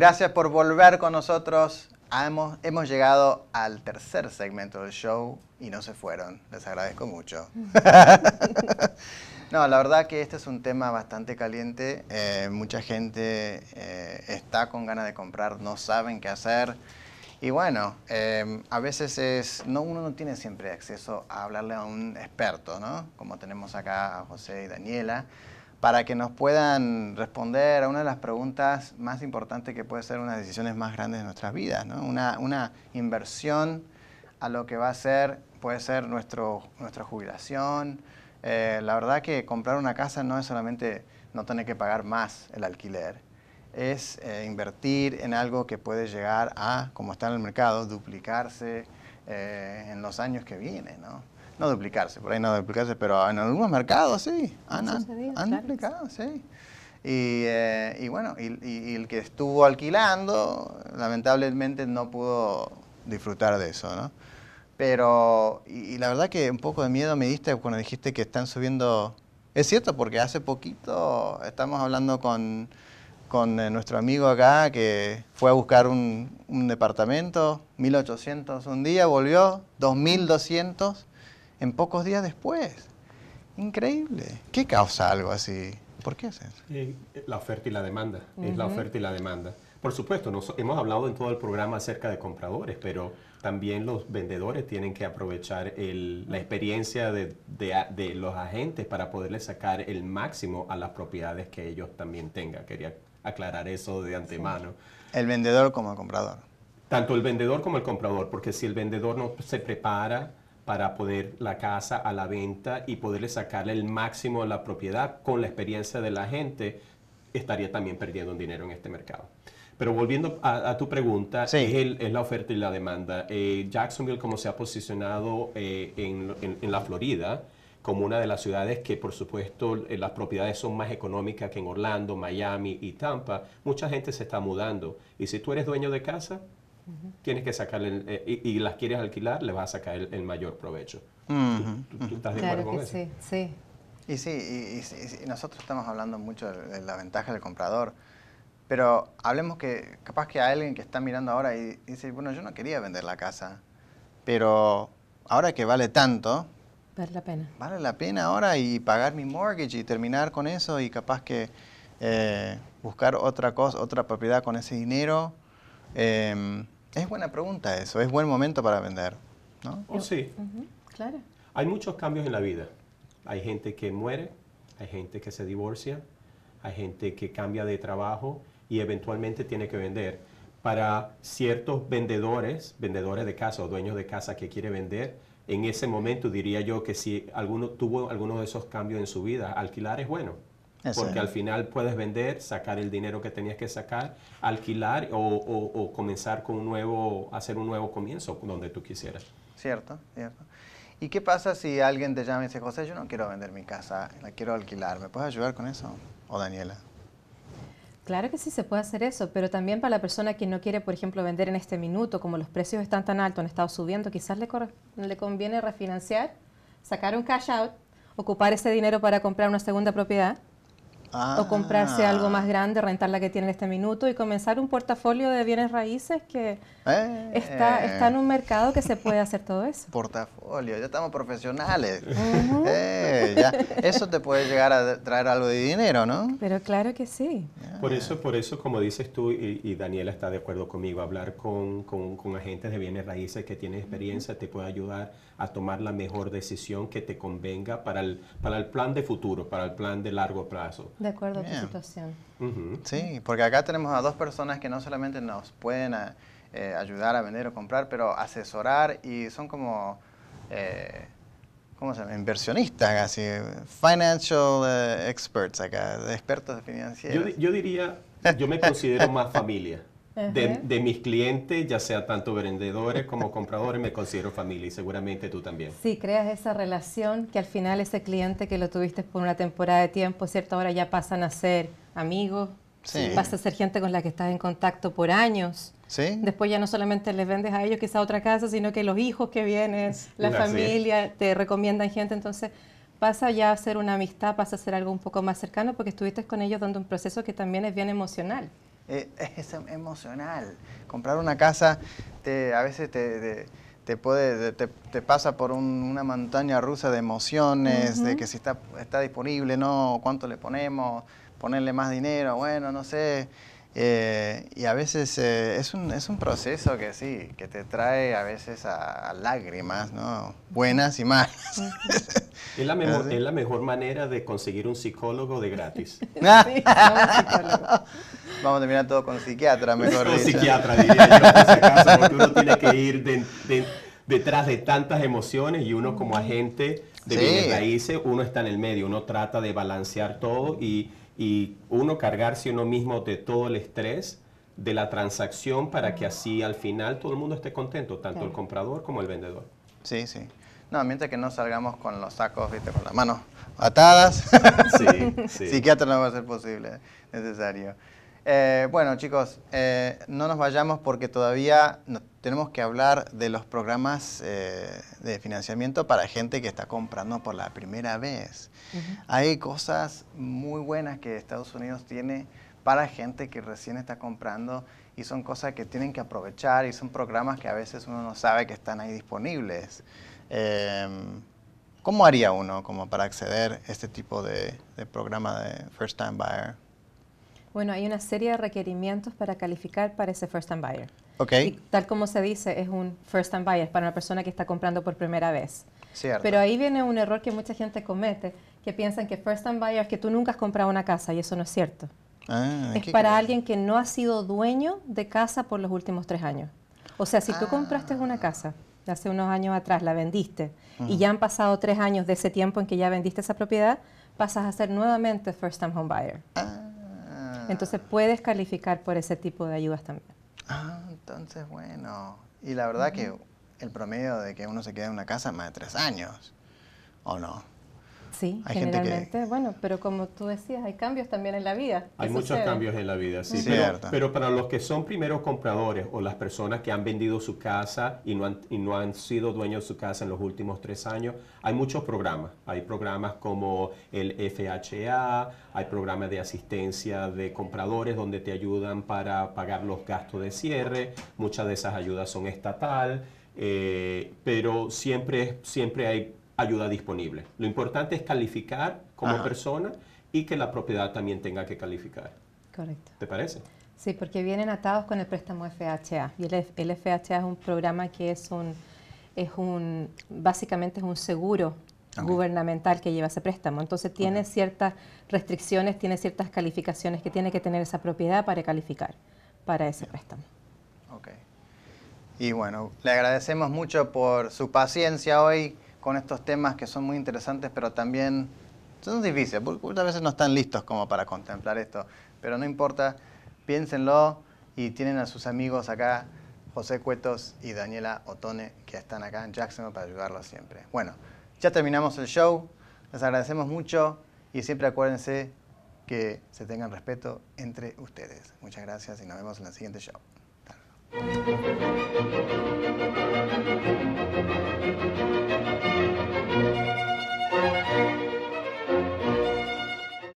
Gracias por volver con nosotros. Hemos, hemos llegado al tercer segmento del show y no se fueron. Les agradezco mucho. no, la verdad que este es un tema bastante caliente. Eh, mucha gente eh, está con ganas de comprar, no saben qué hacer. Y bueno, eh, a veces es, no, uno no tiene siempre acceso a hablarle a un experto, ¿no? Como tenemos acá a José y Daniela para que nos puedan responder a una de las preguntas más importantes que puede ser una de las decisiones más grandes de nuestras vidas, ¿no? una, inversión a lo que va a ser, puede ser nuestro, nuestra jubilación. Eh, la verdad que comprar una casa no es solamente no tener que pagar más el alquiler, es eh, invertir en algo que puede llegar a, como está en el mercado, duplicarse eh, en los años que vienen. ¿no? No duplicarse, por ahí no duplicarse, pero en algunos mercados sí, han, duplicado, sí. Eh, y, bueno, y, el que estuvo alquilando, lamentablemente no pudo disfrutar de eso, ¿no? Pero, y, la verdad que un poco de miedo me diste cuando dijiste que están subiendo, es cierto, porque hace poquito estamos hablando con, con eh, nuestro amigo acá que fue a buscar un, un departamento, 1800 un día, volvió, 2200 en pocos días después. Increíble. ¿Qué causa algo así? ¿Por qué haces? Eh, la oferta y la demanda. Es la oferta y la demanda. Por supuesto, nos, hemos hablado en todo el programa acerca de compradores, pero también los vendedores tienen que aprovechar la experiencia de, de, los agentes para poderle sacar el máximo a las propiedades que ellos también tengan. Quería aclarar eso de antemano. El vendedor como el comprador. Tanto el vendedor como el comprador, porque si el vendedor no se prepara para poner la casa a la venta y poderle sacarle el máximo a la propiedad con la experiencia de la gente, estaría también perdiendo dinero en este mercado. Pero volviendo a, tu pregunta, es, la oferta y la demanda. Eh, Jacksonville, como se ha posicionado eh, en, la Florida, como una de las ciudades que, por supuesto, eh, las propiedades son más económicas que en Orlando, Miami y Tampa, mucha gente se está mudando. Y si tú eres dueño de casa, tienes que sacarle, eh, y, las quieres alquilar, le vas a sacar el, mayor provecho. ¿Tú, estás de acuerdo con eso? Sí, sí. Y sí, y, nosotros estamos hablando mucho de, la ventaja del comprador, pero hablemos que capaz que hay alguien que está mirando ahora y dice, bueno, yo no quería vender la casa, pero ahora que vale tanto, vale la pena. Vale la pena ahora y pagar mi mortgage y terminar con eso y capaz que eh, buscar otra cosa, otra propiedad con ese dinero. Eh, es buena pregunta eso, es buen momento para vender, ¿no? Oh, sí. Claro. Hay muchos cambios en la vida. Hay gente que muere, hay gente que se divorcia, hay gente que cambia de trabajo y eventualmente tiene que vender. Para ciertos vendedores, vendedores de casa o dueños de casa que quiere vender, en ese momento diría yo que si alguno tuvo alguno de esos cambios en su vida, alquilar es bueno porque al final puedes vender, sacar el dinero que tenías que sacar, alquilar o, comenzar con un nuevo, hacer un nuevo comienzo donde tú quisieras. Cierto, cierto. ¿Y qué pasa si alguien te llama y dice, José, yo no quiero vender mi casa, la quiero alquilar? ¿Me puedes ayudar con eso? ¿O Daniela? Claro que sí se puede hacer eso, pero también para la persona que no quiere, por ejemplo, vender en este minuto, como los precios están tan altos, han estado subiendo, quizás le, le conviene refinanciar, sacar un cash out, ocupar ese dinero para comprar una segunda propiedad o comprarse algo más grande, rentar la que tiene en este minuto y comenzar un portafolio de bienes raíces que eh. está, está en un mercado que se puede hacer todo eso. Portafolio, ya estamos profesionales. Eh, eso te puede llegar a traer algo de dinero, ¿no? Pero claro que sí. Por eso, por eso como dices tú, y, Daniela está de acuerdo conmigo, hablar con, con, agentes de bienes raíces que tienen experiencia te puede ayudar a tomar la mejor decisión que te convenga para el, para el plan de futuro, para el plan de largo plazo. De acuerdo a tu situación. Sí, porque acá tenemos a dos personas que no solamente nos pueden eh, ayudar a vender o comprar, pero asesorar y son como... Eh, ¿cómo se llama? Inversionistas casi, financial eh, experts acá, expertos de financieros. Yo, yo, diría, yo me considero más familia. De, mis clientes, ya sea tanto vendedores como compradores, me considero familia y seguramente tú también. Sí, creas esa relación que al final ese cliente que lo tuviste por una temporada de tiempo, ¿cierto? Ahora ya pasan a ser amigos, sí. pasa a ser gente con la que estás en contacto por años. ¿Sí? Después ya no solamente les vendes a ellos quizá otra casa, sino que los hijos que vienen, la familia, te recomiendan gente. Entonces pasa ya a ser una amistad, pasa a ser algo un poco más cercano porque estuviste con ellos dando un proceso que también es bien emocional. Eh, es emocional. Comprar una casa te, a veces te, te, puede, te, pasa por una montaña rusa de emociones, de que si está, está disponible, no, cuánto le ponemos, ponerle más dinero, bueno, no sé. Eh, y a veces eh, es, un, es un proceso que sí, que te trae a veces a, lágrimas, ¿no? Buenas y malas. Es la, mejor, es la mejor manera de conseguir un psicólogo de gratis. Vamos a terminar todo con psiquiatra, mejor Con psiquiatra, diría yo, en ese caso, porque uno tiene que ir detrás de tantas emociones y uno como agente de bienes raíces, uno está en el medio, uno trata de balancear todo y y uno cargarse uno mismo de todo el estrés de la transacción para que así al final todo el mundo esté contento, tanto el comprador como el vendedor. Sí, sí. No, mientras que no salgamos con los sacos, ¿viste? con las manos atadas, sí, sí. psiquiatra no va a ser posible, necesario. Eh, bueno, chicos, eh, no nos vayamos porque todavía tenemos que hablar de los programas eh, de financiamiento para gente que está comprando por la primera vez. Hay cosas muy buenas que Estados Unidos tiene para gente que recién está comprando y son cosas que tienen que aprovechar y son programas que a veces uno no sabe que están ahí disponibles. Em, ¿Cómo haría uno como para acceder a este tipo de, programa de First Time Buyer? Bueno, hay una serie de requerimientos para calificar para ese First Time Buyer. Okay. tal como se dice, es un First Time Buyer para una persona que está comprando por primera vez. Pero ahí viene un error que mucha gente comete, que piensan que first time buyer es que tú nunca has comprado una casa y eso no es cierto. Ah, es para alguien que no ha sido dueño de casa por los últimos tres años. O sea, si tú compraste una ah. casa hace unos años atrás, la vendiste y ya han pasado tres años de ese tiempo en que ya vendiste esa propiedad, pasas a ser nuevamente first time home buyer. Ah. Entonces puedes calificar por ese tipo de ayudas también. Ah, entonces bueno. Y la verdad que el promedio de que uno se quede en una casa es más de tres años, ¿o no? Sí, generalmente, bueno, pero como tú decías, hay cambios también en la vida. Hay muchos cambios en la vida, sí. pero, pero, para los que son primeros compradores o las personas que han vendido su casa y no han, y no han sido dueños de su casa en los últimos tres años, hay muchos programas. Hay programas como el FHA, hay programas de asistencia de compradores donde te ayudan para pagar los gastos de cierre. Muchas de esas ayudas son estatal. Eh, pero siempre, siempre hay ayuda disponible. Lo importante es calificar como persona y que la propiedad también tenga que calificar. Correcto. ¿Te parece? Sí, porque vienen atados con el préstamo FHA. Y el, FHA es un programa que es un, es un básicamente es un seguro gubernamental que lleva ese préstamo. Entonces tiene ciertas restricciones, tiene ciertas calificaciones que tiene que tener esa propiedad para calificar para ese préstamo. Y bueno, le agradecemos mucho por su paciencia hoy con estos temas que son muy interesantes, pero también son difíciles. Muchas veces no están listos como para contemplar esto, pero no importa, piénsenlo y tienen a sus amigos acá, José Cuetos y Daniela Otone, que están acá en Jacksonville para ayudarlos siempre. Bueno, ya terminamos el show, les agradecemos mucho y siempre acuérdense que se tengan respeto entre ustedes. Muchas gracias y nos vemos en el siguiente show.